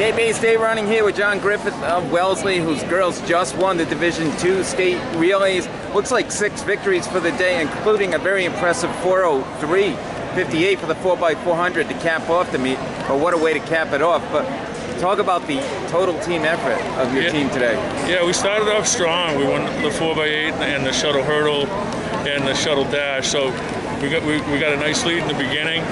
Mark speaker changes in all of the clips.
Speaker 1: K-Bay State running here with John Griffith of Wellesley, whose girls just won the Division II state relays. Looks like six victories for the day, including a very impressive 403 58 for the 4x400 to cap off the meet. But what a way to cap it off. But talk about the total team effort of your
Speaker 2: Yeah.
Speaker 1: team today.
Speaker 2: Yeah, we started off strong. We won the 4x8 and the shuttle hurdle and the shuttle dash. So we got we, we got a nice lead in the beginning.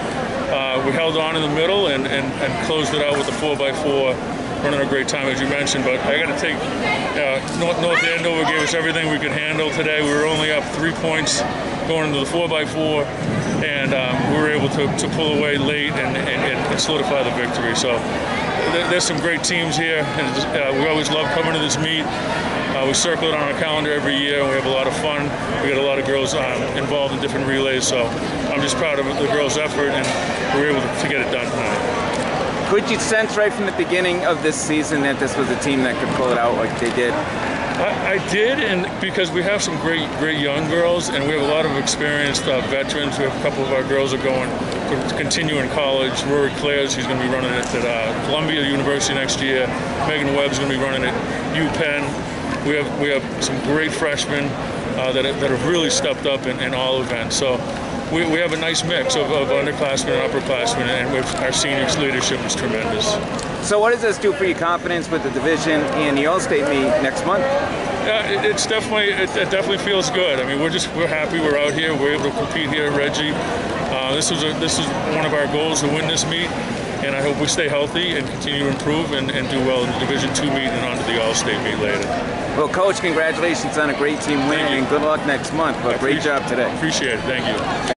Speaker 2: Uh, we held on in the middle and, and, and closed it out with the 4x4, running a great time as you mentioned. But I got to take uh, North, North Andover gave us everything we could handle today. We were only up three points going into the 4x4, and um, we were able to, to pull away late and, and, and solidify the victory. So there's some great teams here, and uh, we always love coming to this meet. Uh, we circle it on our calendar every year, and we have a lot of fun. We got a lot of girls um, involved in different relays, so I'm just proud of the girls' effort, and we were able to, to get it done tonight.
Speaker 1: Could you sense right from the beginning of this season that this was a team that could pull it out like they did?
Speaker 2: I, I did, and because we have some great, great young girls, and we have a lot of experienced uh, veterans. We have a couple of our girls are going to continue in college. Rory Clare, she's going to be running it at uh, Columbia University next year. Megan Webb's going to be running it UPenn. We have we have some great freshmen uh, that, have, that have really stepped up in, in all events. So we, we have a nice mix of, of underclassmen and upperclassmen, and with our seniors' leadership is tremendous.
Speaker 1: So what does this do for your confidence with the division and the All-State meet next month?
Speaker 2: Yeah, it, it's definitely it, it definitely feels good. I mean, we're just we're happy we're out here. We're able to compete here at Reggie. Uh, this was a, this is one of our goals to win this meet, and I hope we stay healthy and continue to improve and, and do well in the Division Two meet and on to the All-State meet later.
Speaker 1: Well, Coach, congratulations on a great team win and good luck next month. But great job today.
Speaker 2: Appreciate it. Thank you.